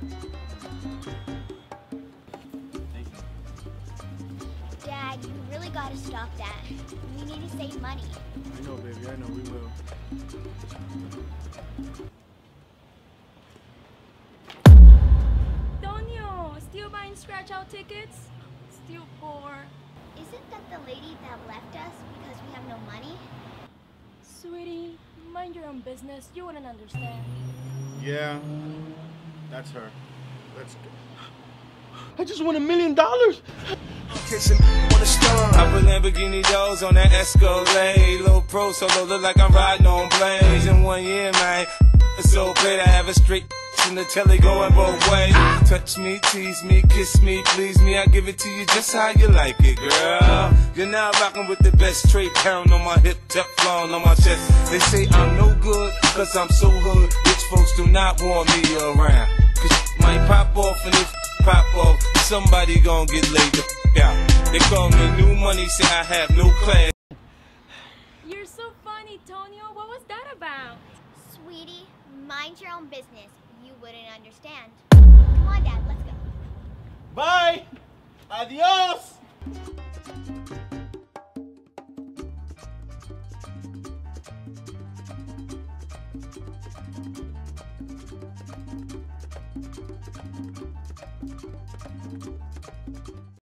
Thank you. Dad, you really gotta stop that. We need to save money. I know, baby. I know. We will. Tonio, still buying scratch out tickets? Still poor. Isn't that the lady that left us because we have no money? Sweetie, mind your own business. You wouldn't understand. Yeah, that's her. Let's go. I just won a million dollars. Kissing on the stone. I put Lamborghini doors on that Escalade. Low pro solo, look like I'm riding on blades. In one year, man, it's so great. I have a straight in the telly going both ways. Touch me, tease me, kiss me, please me. I give it to you just how you like it, girl. You're now rocking with the best straight pound on my hip, Teflon on my chest. They say I'm no good, cause I'm so hood. Rich folks do not want me around. Might pop off and if pop off, somebody gonna get laid the f out. They call me new money, say I have no class. You're so funny, Tonio. What was that about? Sweetie, mind your own business. You wouldn't understand. Come on, Dad, let's go. Bye! Adios! Thank you.